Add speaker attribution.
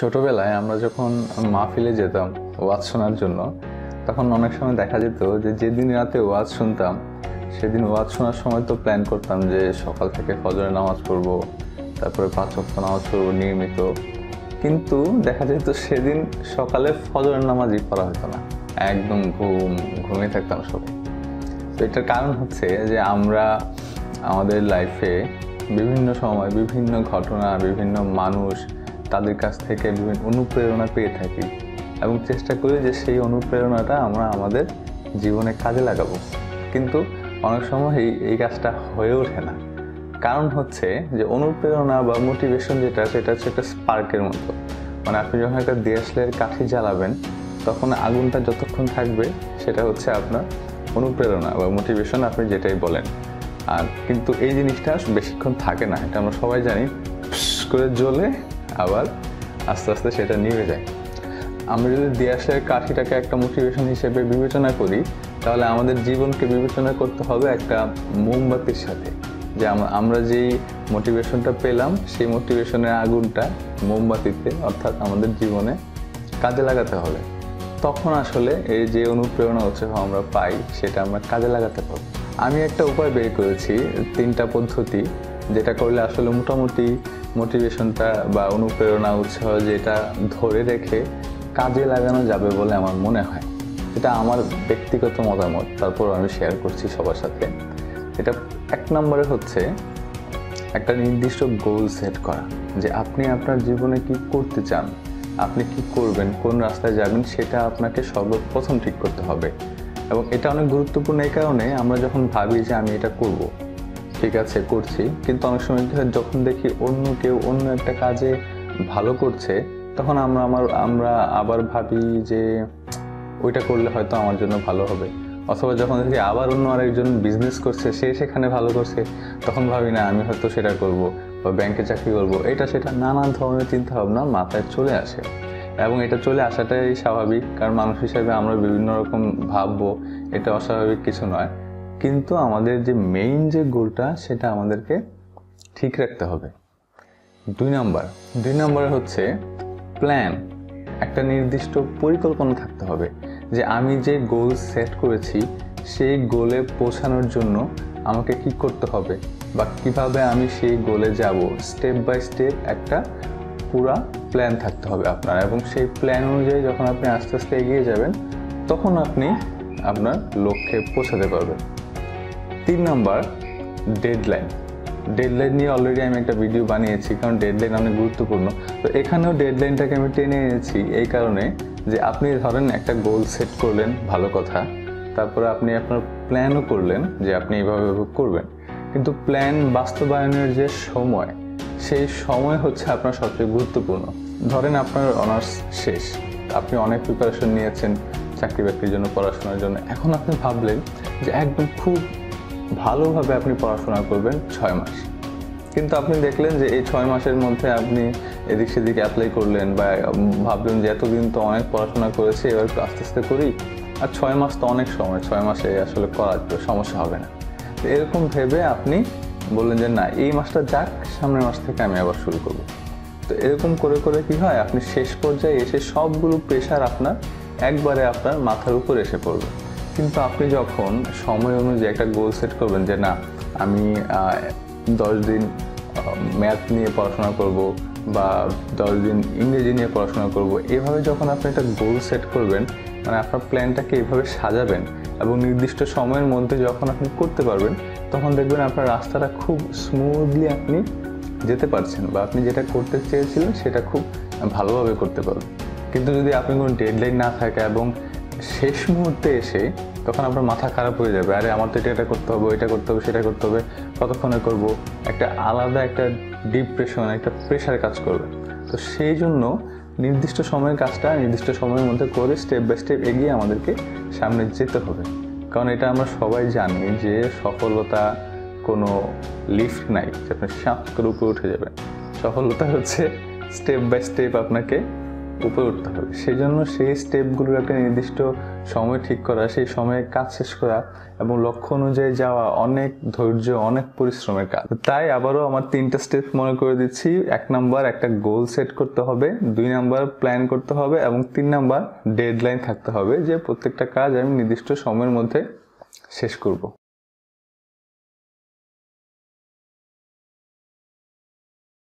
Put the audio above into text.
Speaker 1: ছোটবেলায় আমরা যখন মাহফিলে যেতাম ওয়াজ শোনার জন্য, তখন অনেক সময় দেখা যেত যে যেদিন রাতে ওয়াজ শুনতাম, সেদিন ওয়াজ শোনার সময় তো প্ল্যান করতাম যে সকাল থেকে ফজরের নামাজ পড়ব, তারপরে পাঁচ ওয়াক্ত নামাজ পড়ব নিয়মিত। কিন্তু দেখা যেত সেদিন সকালে ফজরের নামাজই পড়া হতো না। একদম ঘুম, ঘুমিয়ে থাকতাম সবাই। তো এটার কারণ হচ্ছে যে আমরা, আমাদের লাইফে বিভিন্ন সময় বিভিন্ন ঘটনা, বিভিন্ন মানুষ তাদের কাছ থেকে বিভিন্ন অনুপ্রেরণা পেয়ে থাকি এবং চেষ্টা করি যে সেই অনুপ্রেরণাটা আমরা আমাদের জীবনে কাজে লাগাবো। কিন্তু অনেক সময় এই এই কাজটা হয়ে ওঠে না। কারণ হচ্ছে যে অনুপ্রেরণা বা মোটিভেশন যেটা, সেটা হচ্ছে একটা স্পার্কের মতো। মানে আপনি যখন একটা দেশলের কাঠি জ্বালাবেন, তখন আগুনটা যতক্ষণ থাকবে, সেটা হচ্ছে আপনার অনুপ্রেরণা বা মোটিভেশন আপনি যেটাই বলেন। আর কিন্তু এই জিনিসটা বেশিক্ষণ থাকে না। এটা আমরা সবাই জানি। করে জ্বলে আবার আস্তে আস্তে সেটা নিভে যায়। আমরা যদি দিয়াশের কাঠিটাকে একটা মোটিভেশন হিসেবে বিবেচনা করি, তাহলে আমাদের জীবনকে বিবেচনা করতে হবে একটা মোমবাতির সাথে। যে আম- আমরা যেই মোটিভেশনটা পেলাম, সেই মোটিভেশনের আগুনটা মোমবাতিতে, অর্থাৎ আমাদের জীবনে কাজে লাগাতে হবে। তখন আসলে এই যে অনুপ্রেরণা উৎসাহ আমরা পাই, সেটা আমরা কাজে লাগাতে পারব। আমি একটা উপায় বের করেছি, তিনটা পদ্ধতি। যেটা করলে আসলে মোটামুটি মোটিভেশনটা বা অনুপ্রেরণা, উৎসাহ যেটা ধরে রেখে কাজে লাগানো যাবে বলে আমার মনে হয়। এটা আমার ব্যক্তিগত মতামত, তারপর আমি শেয়ার করছি সবার সাথে। এটা এক নম্বরে হচ্ছে একটা নির্দিষ্ট গোল সেট করা, যে আপনি আপনার জীবনে কি করতে চান, আপনি কি করবেন, কোন রাস্তায় যাবেন, সেটা আপনাকে সর্বপ্রথম ঠিক করতে হবে। এবং এটা অনেক গুরুত্বপূর্ণ এই কারণে আমরা যখন ভাবি যে আমি এটা করব ঠিক আছে, করছি। কিন্তু অনেক সময় যখন দেখি অন্য কেউ অন্য একটা কাজে ভালো করছে, তখন আমরা আমার, আমরা আবার ভাবি যে ওইটা করলে হয়তো আমার জন্য ভালো হবে। অথবা যখন দেখি আবার অন্য আরেকজন বিজনেস করছে, সে সেখানে ভালো করছে, তখন ভাবি, না, আমি হয়তো সেটা করব বা ব্যাংকে চাকরি করব। এটা সেটা নানান ধরনের চিন্তাভাবনা মাথায় চলে আসে। এবং এটা চলে আসাটাই স্বাভাবিক, কারণ মানুষ হিসাবে আমরা বিভিন্ন রকম ভাববো, এটা অস্বাভাবিক কিছু নয়। কিন্তু আমাদের যে মেইন যে গোলটা সেটা আমাদেরকে ঠিক রাখতে হবে। দুই নাম্বার। দুই নম্বরে হচ্ছে প্ল্যান একটা নির্দিষ্ট পরিকল্পনা থাকতে হবে যে আমি যে গোল সেট করেছি, সেই গোলে পৌঁছানোর জন্য আমাকে কি করতে হবে বা কীভাবে আমি সেই গোলে যাব। স্টেপ বাই স্টেপ একটা পুরা প্ল্যান থাকতে হবে আপনার। এবং সেই প্ল্যান অনুযায়ী যখন আপনি আস্তে আস্তে এগিয়ে যাবেন, তখন আপনি আপনার লক্ষ্যে পৌঁছাতে পারবেন। তিন নাম্বার ডেডলাইন ডেডলাইন নিয়ে অলরেডি আমি একটা ভিডিও বানিয়েছি, কারণ ডেডলাইন অনেক গুরুত্বপূর্ণ। তো এখানেও ডেডলাইনটাকে আমি টেনে এনেছি এই কারণে যে আপনি ধরেন একটা গোল সেট করলেন, ভালো কথা। তারপরে আপনি আপনার প্ল্যানও করলেন যে আপনি এইভাবে করবেন। কিন্তু প্ল্যান বাস্তবায়নের যে সময়, সেই সময় হচ্ছে আপনার সবচেয়ে গুরুত্বপূর্ণ। ধরেন আপনার অনার্স শেষ, আপনি অনেক প্রিপারেশন নিয়েছেন চাকরি বাকরির জন্য, পড়াশোনার জন্য। এখন আপনি ভাবলেন যে একদম খুব ভালোভাবে আপনি পড়াশোনা করবেন ছয় মাস। কিন্তু আপনি দেখলেন যে এই ছয় মাসের মধ্যে আপনি এদিক সেদিক অ্যাপ্লাই করলেন বা ভাবলেন যে এতদিন তো অনেক পড়াশোনা করেছি, এবার একটু আস্তে আস্তে করি। আর ছয় মাস তো অনেক সময়, ছয় মাসে আসলে করার সমস্যা হবে না। তো এরকম ভেবে আপনি বললেন যে না, এই মাসটা যাক, সামনের মাস থেকে আমি আবার শুরু করব। তো এরকম করে করে কি হয়, আপনি শেষ পর্যায়ে এসে সবগুলো প্রেশার আপনার একবারে আপনার মাথার উপর এসে পড়বে। কিন্তু আপনি যখন সময় অনুযায়ী একটা গোল সেট করবেন যে না, আমি দশ দিন ম্যাথ নিয়ে পড়াশোনা করব বা দশ দিন ইংরেজি নিয়ে পড়াশোনা করব, এভাবে যখন আপনি একটা গোল সেট করবেন মানে আপনার প্ল্যানটাকে এভাবে সাজাবেন এবং নির্দিষ্ট সময়ের মধ্যে যখন আপনি করতে পারবেন, তখন দেখবেন আপনার রাস্তাটা খুব স্মুথলি আপনি যেতে পারছেন বা আপনি যেটা করতে চেয়েছিলেন সেটা খুব ভালোভাবে করতে পারবেন। কিন্তু যদি আপনি কোনো ডেডলাইন না থাকে এবং শেষ মুহূর্তে এসে তখন আপনার মাথা খারাপ হয়ে যাবে। আরে, আমার তো এটা এটা করতে হবে এটা করতে হবে, সেটা করতে হবে। কতক্ষণে করব একটা আলাদা একটা ডিপ্রেশন একটা প্রেশার কাজ করবে। তো সেই জন্য নির্দিষ্ট সময়ের কাজটা নির্দিষ্ট সময়ের মধ্যে করে স্টেপ বাই স্টেপ এগিয়ে আমাদেরকে সামনে যেতে হবে। কারণ এটা আমরা সবাই জানি যে সফলতা কোনো লিফট নাই, যে আপনি সাঁত করে উপরে উঠে যাবেন। সফলতা হচ্ছে স্টেপ বাই স্টেপ আপনাকে উপরে উঠতে হবে। সেই জন্য সেই স্টেপগুলোর একটা নির্দিষ্ট সময় ঠিক করা, সেই সময়ে কাজ শেষ করা এবং লক্ষ্য অনুযায়ী যাওয়া অনেক ধৈর্য, অনেক পরিশ্রমের কাজ। তাই আবারও আমার তিনটা স্টেপ মনে করে দিচ্ছি। এক নাম্বার, একটা গোল সেট করতে হবে, দুই নাম্বার প্ল্যান করতে হবে এবং তিন নাম্বার ডেডলাইন থাকতে হবে যে প্রত্যেকটা কাজ আমি নির্দিষ্ট সময়ের মধ্যে শেষ করব।